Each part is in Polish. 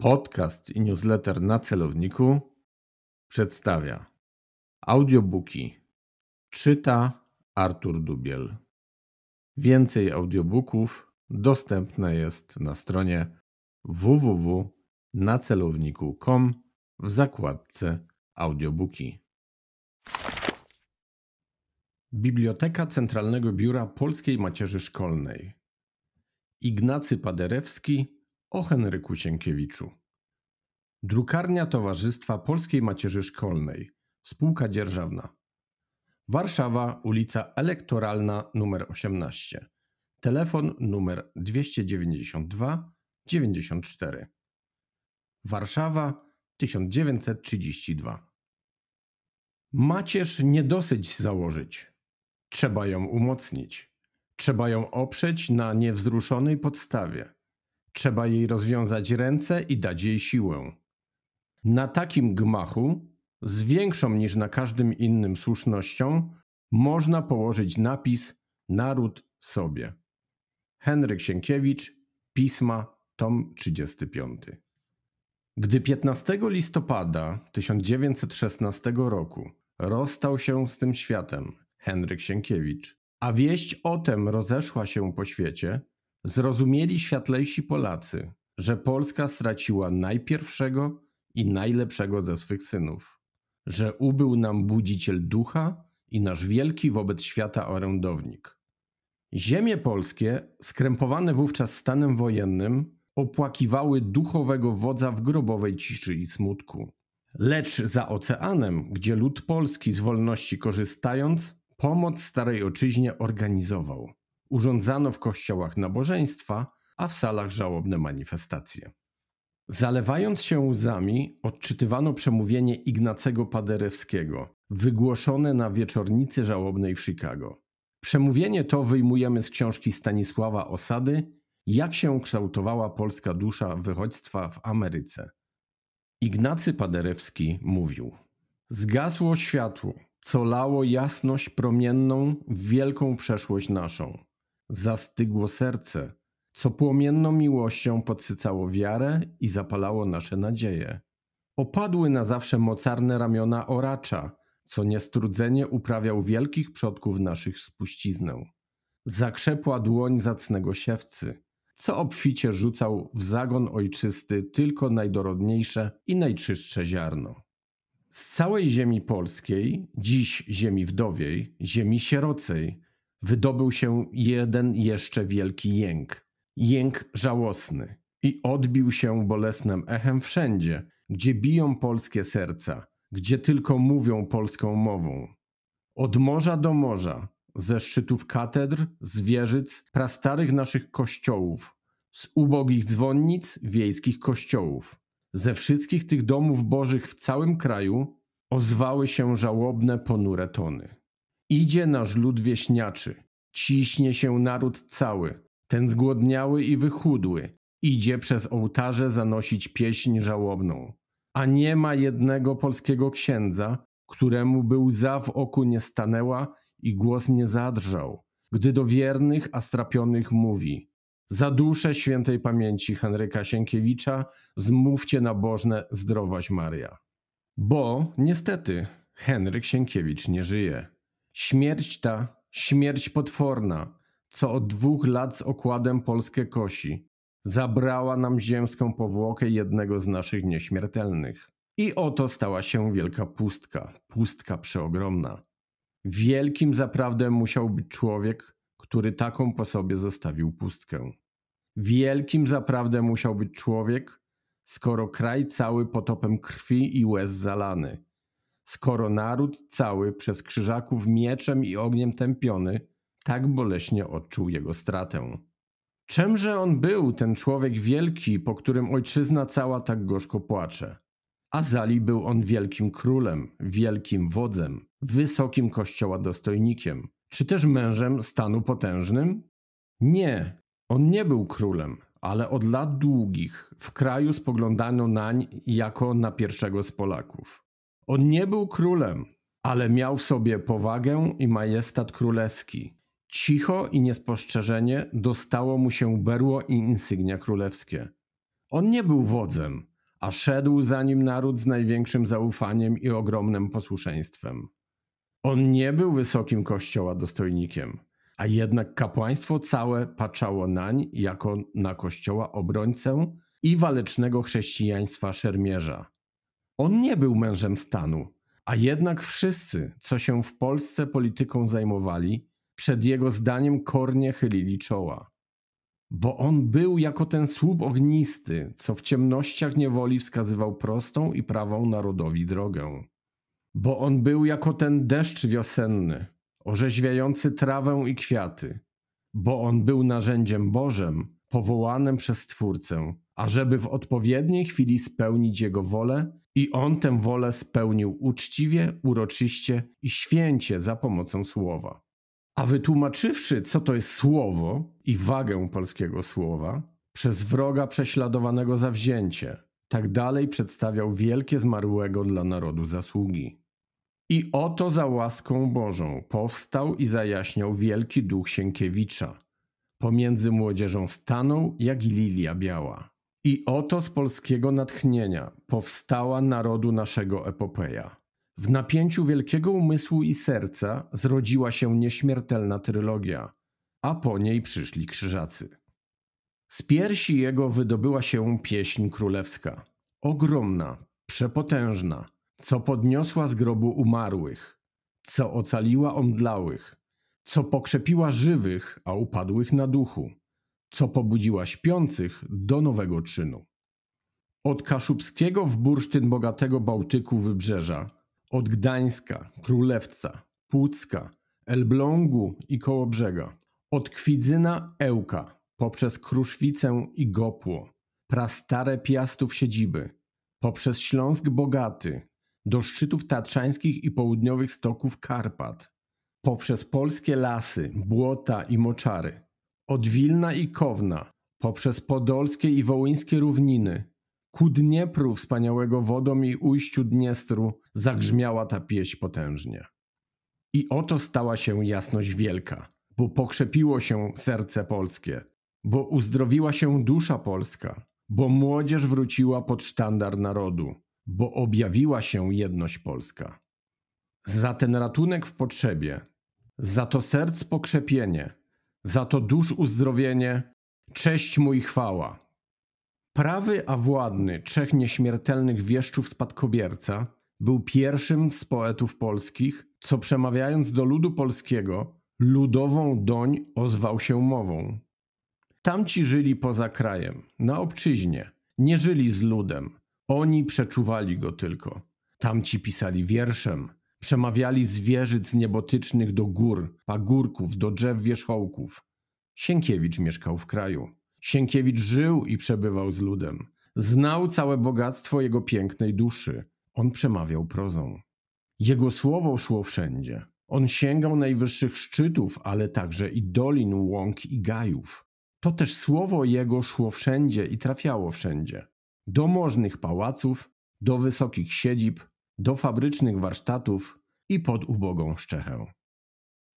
Podcast i newsletter na celowniku przedstawia audiobooki. Czyta Artur Dubiel. Więcej audiobooków dostępne jest na stronie www.nacelowniku.com w zakładce audiobooki. Biblioteka Centralnego Biura Polskiej Macierzy Szkolnej. Ignacy Paderewski o Henryku Sienkiewiczu. Drukarnia Towarzystwa Polskiej Macierzy Szkolnej, spółka dzierżawna. Warszawa, ulica Elektoralna nr 18. Telefon numer 292 94. Warszawa 1932. Macierz nie dosyć założyć. Trzeba ją umocnić. Trzeba ją oprzeć na niewzruszonej podstawie. Trzeba jej rozwiązać ręce i dać jej siłę. Na takim gmachu, z większą niż na każdym innym słusznością, można położyć napis Naród sobie. Henryk Sienkiewicz, Pisma, tom 35. Gdy 15 listopada 1916 roku rozstał się z tym światem Henryk Sienkiewicz, a wieść o tem rozeszła się po świecie, Zrozumieli światlejsi Polacy, że Polska straciła najpierwszego i najlepszego ze swych synów, że ubył nam budziciel ducha i nasz wielki wobec świata orędownik. Ziemie polskie, skrępowane wówczas stanem wojennym, opłakiwały duchowego wodza w grobowej ciszy i smutku. Lecz za oceanem, gdzie lud polski z wolności korzystając, pomoc starej ojczyźnie organizował urządzano w kościołach nabożeństwa, a w salach żałobne manifestacje. Zalewając się łzami, odczytywano przemówienie Ignacego Paderewskiego, wygłoszone na wieczornicy żałobnej w Chicago. Przemówienie to wyjmujemy z książki Stanisława Osady Jak się kształtowała polska dusza wychodźstwa w Ameryce. Ignacy Paderewski mówił: Zgasło światło, co lało jasność promienną w wielką przeszłość naszą zastygło serce, co płomienną miłością podsycało wiarę i zapalało nasze nadzieje. Opadły na zawsze mocarne ramiona oracza, co niestrudzenie uprawiał wielkich przodków naszych spuściznę. Zakrzepła dłoń zacnego siewcy, co obficie rzucał w zagon ojczysty tylko najdorodniejsze i najczystsze ziarno. Z całej ziemi polskiej, dziś ziemi wdowiej, ziemi sierocej, wydobył się jeden jeszcze wielki jęk. Jęk żałosny. I odbił się bolesnym echem wszędzie, gdzie biją polskie serca, gdzie tylko mówią polską mową. Od morza do morza, ze szczytów katedr, z wieżyc, prastarych naszych kościołów, z ubogich dzwonnic wiejskich kościołów, ze wszystkich tych domów bożych w całym kraju ozwały się żałobne, ponure tony. Idzie nasz lud wieśniaczy, ciśnie się naród cały, ten zgłodniały i wychudły, idzie przez ołtarze zanosić pieśń żałobną. A nie ma jednego polskiego księdza, któremu by łza w oku nie stanęła i głos nie zadrżał, gdy do wiernych, a strapionych mówi za duszę świętej pamięci Henryka Sienkiewicza zmówcie nabożne zdrowaś Maria. Bo niestety Henryk Sienkiewicz nie żyje. Śmierć ta, śmierć potworna, co od dwóch lat z okładem Polskę kosi, zabrała nam ziemską powłokę jednego z naszych nieśmiertelnych. I oto stała się wielka pustka, pustka przeogromna. Wielkim zaprawdę musiał być człowiek, który taką po sobie zostawił pustkę. Wielkim zaprawdę musiał być człowiek, skoro kraj cały potopem krwi i łez zalany, skoro naród cały przez krzyżaków mieczem i ogniem tępiony tak boleśnie odczuł jego stratę. Czemże on był, ten człowiek wielki, po którym ojczyzna cała tak gorzko płacze? Azali był on wielkim królem, wielkim wodzem, wysokim kościoła dostojnikiem, czy też mężem stanu potężnym? Nie, on nie był królem, ale od lat długich w kraju spoglądano nań jako na pierwszego z Polaków. On nie był królem, ale miał w sobie powagę i majestat królewski. Cicho i niespostrzeżenie dostało mu się berło i insygnia królewskie. On nie był wodzem, a szedł za nim naród z największym zaufaniem i ogromnym posłuszeństwem. On nie był wysokim kościoła dostojnikiem, a jednak kapłaństwo całe patrzało nań jako na kościoła obrońcę i walecznego chrześcijaństwa szermierza. On nie był mężem stanu, a jednak wszyscy, co się w Polsce polityką zajmowali, przed jego zdaniem kornie chylili czoła. Bo on był jako ten słup ognisty, co w ciemnościach niewoli wskazywał prostą i prawą narodowi drogę. Bo on był jako ten deszcz wiosenny, orzeźwiający trawę i kwiaty. Bo on był narzędziem Bożem, powołanym przez Stwórcę, ażeby w odpowiedniej chwili spełnić Jego wolę i On tę wolę spełnił uczciwie, uroczyście i święcie za pomocą słowa. A wytłumaczywszy, co to jest słowo i wagę polskiego słowa, przez wroga prześladowanego za wzięcie, tak dalej przedstawiał wielkie zmarłego dla narodu zasługi. I oto za łaską Bożą powstał i zajaśniał wielki duch Sienkiewicza. Pomiędzy młodzieżą stanął jak lilia biała. I oto z polskiego natchnienia powstała narodu naszego epopeja. W napięciu wielkiego umysłu i serca zrodziła się nieśmiertelna trylogia, a po niej przyszli krzyżacy. Z piersi jego wydobyła się pieśń królewska, ogromna, przepotężna, co podniosła z grobu umarłych, co ocaliła omdlałych, co pokrzepiła żywych, a upadłych na duchu, co pobudziła śpiących do nowego czynu. Od Kaszubskiego w bursztyn bogatego Bałtyku wybrzeża, od Gdańska, Królewca, Płucka, Elblągu i Kołobrzega, od Kwidzyna Ełka, poprzez Kruszwicę i Gopło, prastare Piastów siedziby, poprzez Śląsk Bogaty, do szczytów tatrzańskich i południowych stoków Karpat, poprzez polskie lasy, błota i moczary, od Wilna i Kowna, poprzez podolskie i wołyńskie równiny, ku Dniepru wspaniałego wodą i ujściu Dniestru zagrzmiała ta pieśń potężnie. I oto stała się jasność wielka, bo pokrzepiło się serce polskie, bo uzdrowiła się dusza polska, bo młodzież wróciła pod sztandar narodu, bo objawiła się jedność polska. Za ten ratunek w potrzebie, za to serc pokrzepienie, za to dusz uzdrowienie, cześć mu i chwała. Prawy a władny trzech nieśmiertelnych wieszczów spadkobierca był pierwszym z poetów polskich, co przemawiając do ludu polskiego, ludową doń ozwał się mową. Tamci żyli poza krajem, na obczyźnie, nie żyli z ludem, oni przeczuwali go tylko. Tamci pisali wierszem, przemawiali z wieżyc niebotycznych do gór, pagórków, do drzew wierzchołków. Sienkiewicz mieszkał w kraju. Sienkiewicz żył i przebywał z ludem. Znał całe bogactwo jego pięknej duszy. On przemawiał prozą. Jego słowo szło wszędzie. On sięgał najwyższych szczytów, ale także i dolin, łąk i gajów. To też słowo jego szło wszędzie i trafiało wszędzie do możnych pałaców, do wysokich siedzib, do fabrycznych warsztatów i pod ubogą szczechę.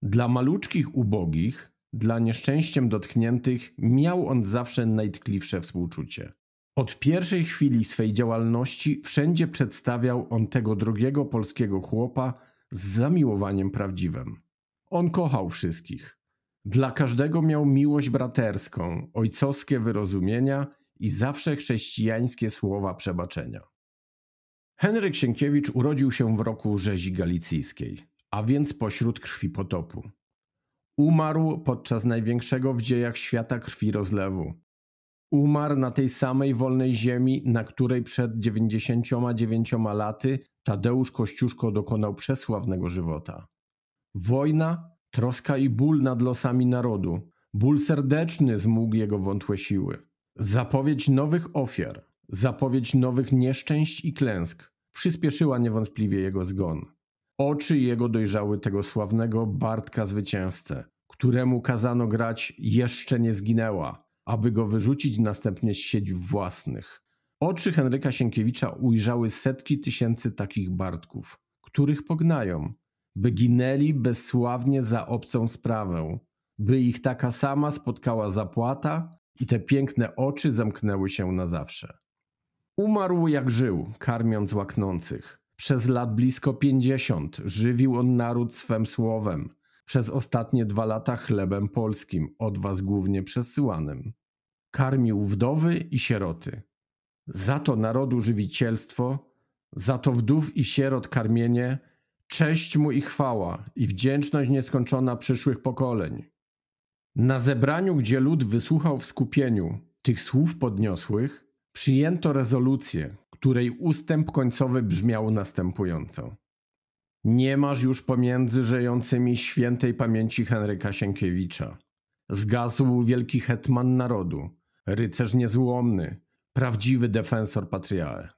Dla maluczkich ubogich, dla nieszczęściem dotkniętych miał on zawsze najtkliwsze współczucie. Od pierwszej chwili swej działalności wszędzie przedstawiał on tego drugiego polskiego chłopa z zamiłowaniem prawdziwym. On kochał wszystkich. Dla każdego miał miłość braterską, ojcowskie wyrozumienia i zawsze chrześcijańskie słowa przebaczenia. Henryk Sienkiewicz urodził się w roku rzezi galicyjskiej, a więc pośród krwi potopu. Umarł podczas największego w dziejach świata krwi rozlewu. Umarł na tej samej wolnej ziemi, na której przed 99 laty Tadeusz Kościuszko dokonał przesławnego żywota. Wojna, troska i ból nad losami narodu, ból serdeczny zmógł jego wątłe siły. Zapowiedź nowych ofiar, zapowiedź nowych nieszczęść i klęsk przyspieszyła niewątpliwie jego zgon. Oczy jego dojrzały tego sławnego Bartka zwycięzcę, któremu kazano grać jeszcze nie zginęła, aby go wyrzucić następnie z siedzib własnych. Oczy Henryka Sienkiewicza ujrzały setki tysięcy takich Bartków, których pognają, by ginęli bezsławnie za obcą sprawę, by ich taka sama spotkała zapłata i te piękne oczy zamknęły się na zawsze. Umarł jak żył, karmiąc łaknących. Przez lat blisko pięćdziesiąt żywił on naród swem słowem. Przez ostatnie dwa lata chlebem polskim, od was głównie przesyłanym. Karmił wdowy i sieroty. Za to narodu żywicielstwo, za to wdów i sierot karmienie, cześć mu i chwała i wdzięczność nieskończona przyszłych pokoleń. Na zebraniu, gdzie lud wysłuchał w skupieniu tych słów podniosłych, przyjęto rezolucję, której ustęp końcowy brzmiał następująco. Nie masz już pomiędzy żyjącymi świętej pamięci Henryka Sienkiewicza. Zgasł wielki hetman narodu, rycerz niezłomny, prawdziwy defensor patriae.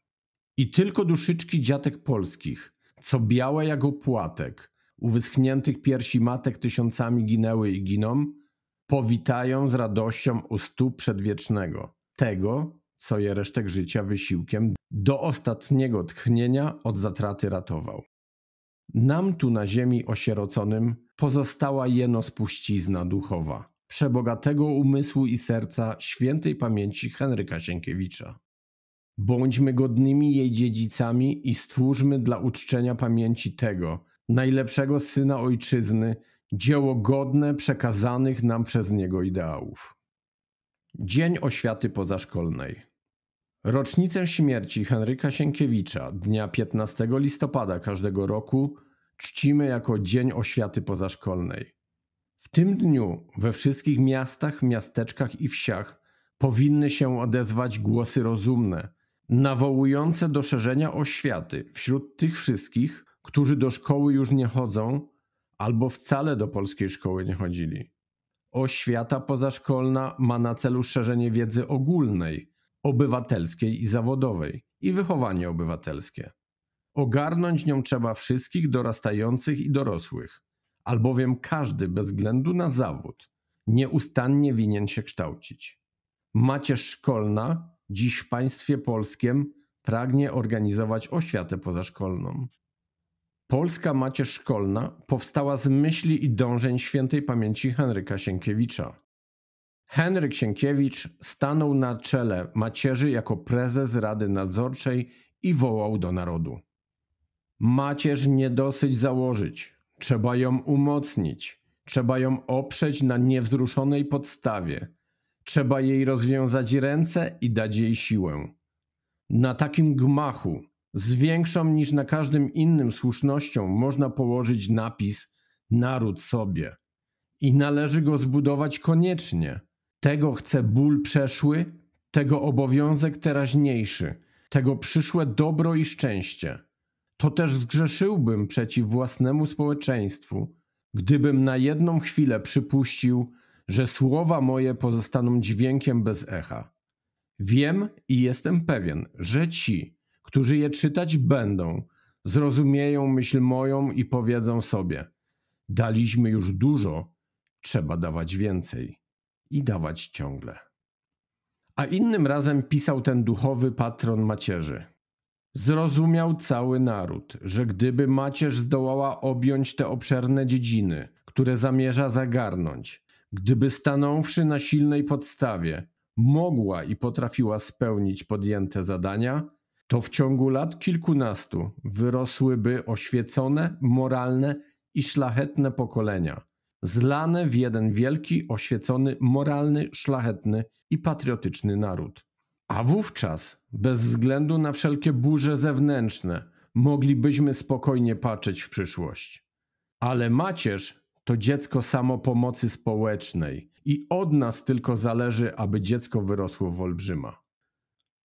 I tylko duszyczki dziatek polskich, co białe jak opłatek, u wyschniętych piersi matek tysiącami ginęły i giną, powitają z radością u stóp przedwiecznego, tego, co je resztek życia wysiłkiem do ostatniego tchnienia od zatraty ratował. Nam tu na ziemi osieroconym pozostała jeno spuścizna duchowa, przebogatego umysłu i serca świętej pamięci Henryka Sienkiewicza. Bądźmy godnymi jej dziedzicami i stwórzmy dla uczczenia pamięci tego, najlepszego syna ojczyzny, dzieło godne przekazanych nam przez niego ideałów. Dzień Oświaty Pozaszkolnej. Rocznicę śmierci Henryka Sienkiewicza dnia 15 listopada każdego roku czcimy jako Dzień Oświaty Pozaszkolnej. W tym dniu we wszystkich miastach, miasteczkach i wsiach powinny się odezwać głosy rozumne, nawołujące do szerzenia oświaty wśród tych wszystkich, którzy do szkoły już nie chodzą albo wcale do polskiej szkoły nie chodzili. Oświata pozaszkolna ma na celu szerzenie wiedzy ogólnej, obywatelskiej i zawodowej i wychowanie obywatelskie. Ogarnąć nią trzeba wszystkich dorastających i dorosłych, albowiem każdy bez względu na zawód nieustannie winien się kształcić. Macierz szkolna dziś w państwie polskim pragnie organizować oświatę pozaszkolną. Polska macierz szkolna powstała z myśli i dążeń świętej pamięci Henryka Sienkiewicza. Henryk Sienkiewicz stanął na czele macierzy jako prezes Rady Nadzorczej i wołał do narodu. Macierz nie dosyć założyć, trzeba ją umocnić, trzeba ją oprzeć na niewzruszonej podstawie, trzeba jej rozwiązać ręce i dać jej siłę. Na takim gmachu, z większą niż na każdym innym słusznością, można położyć napis Naród sobie. I należy go zbudować koniecznie. Tego chce ból przeszły, tego obowiązek teraźniejszy, tego przyszłe dobro i szczęście to też zgrzeszyłbym przeciw własnemu społeczeństwu, gdybym na jedną chwilę przypuścił, że słowa moje pozostaną dźwiękiem bez echa. Wiem i jestem pewien, że ci, którzy je czytać będą, zrozumieją myśl moją i powiedzą sobie: Daliśmy już dużo, trzeba dawać więcej i dawać ciągle. A innym razem pisał ten duchowy patron macierzy. Zrozumiał cały naród, że gdyby macierz zdołała objąć te obszerne dziedziny, które zamierza zagarnąć, gdyby stanąwszy na silnej podstawie, mogła i potrafiła spełnić podjęte zadania, to w ciągu lat kilkunastu wyrosłyby oświecone, moralne i szlachetne pokolenia, zlane w jeden wielki, oświecony, moralny, szlachetny i patriotyczny naród. A wówczas, bez względu na wszelkie burze zewnętrzne, moglibyśmy spokojnie patrzeć w przyszłość. Ale macierz to dziecko samopomocy społecznej i od nas tylko zależy, aby dziecko wyrosło w olbrzyma.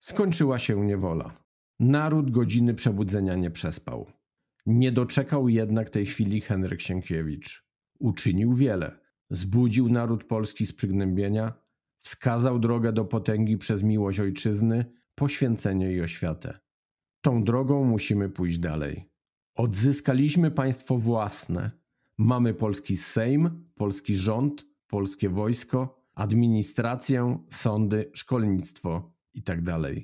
Skończyła się niewola. Naród godziny przebudzenia nie przespał. Nie doczekał jednak tej chwili Henryk Sienkiewicz. Uczynił wiele. Zbudził naród polski z przygnębienia, Wskazał drogę do potęgi przez miłość ojczyzny, poświęcenie i oświatę. Tą drogą musimy pójść dalej. Odzyskaliśmy państwo własne. Mamy polski Sejm, polski rząd, polskie wojsko, administrację, sądy, szkolnictwo itd. Tak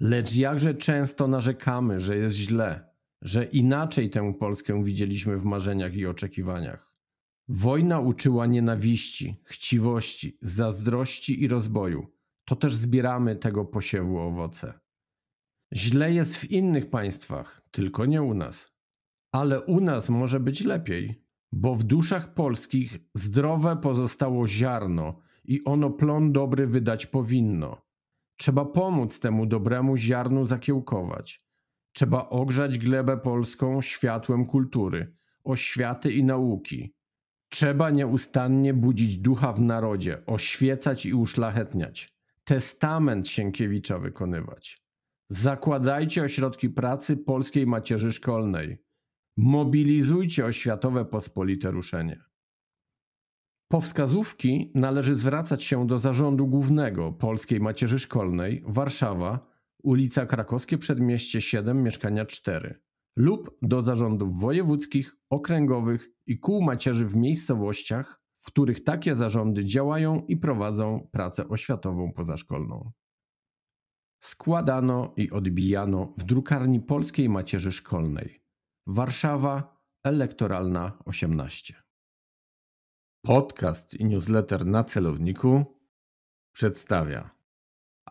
Lecz jakże często narzekamy, że jest źle, że inaczej tę Polskę widzieliśmy w marzeniach i oczekiwaniach. Wojna uczyła nienawiści, chciwości, zazdrości i rozboju. To też zbieramy tego posiewu owoce. Źle jest w innych państwach, tylko nie u nas. Ale u nas może być lepiej, bo w duszach polskich zdrowe pozostało ziarno i ono plon dobry wydać powinno. Trzeba pomóc temu dobremu ziarnu zakiełkować. Trzeba ogrzać glebę polską światłem kultury, oświaty i nauki. Trzeba nieustannie budzić ducha w narodzie, oświecać i uszlachetniać. Testament Sienkiewicza wykonywać. Zakładajcie ośrodki pracy polskiej macierzy szkolnej. Mobilizujcie oświatowe pospolite ruszenie. Po wskazówki należy zwracać się do Zarządu Głównego Polskiej Macierzy Szkolnej Warszawa, ulica Krakowskie Przedmieście 7, mieszkania 4 lub do zarządów wojewódzkich, okręgowych i kół macierzy w miejscowościach, w których takie zarządy działają i prowadzą pracę oświatową pozaszkolną. Składano i odbijano w drukarni Polskiej Macierzy Szkolnej. Warszawa, elektoralna 18. Podcast i newsletter na celowniku przedstawia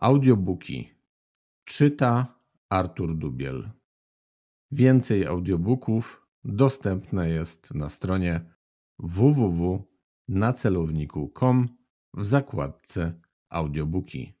audiobooki. Czyta Artur Dubiel. Więcej audiobooków dostępne jest na stronie www.nacelowniku.com w zakładce audiobooki.